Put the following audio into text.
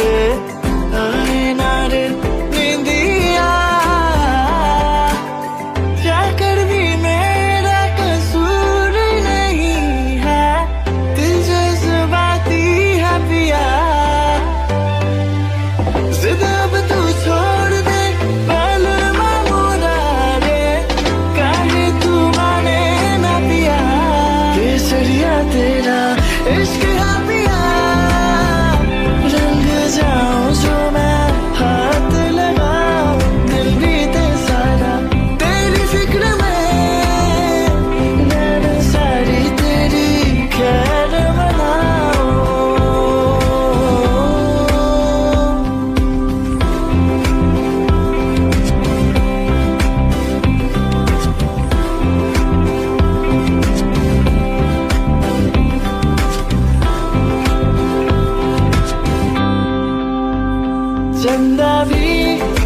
day You.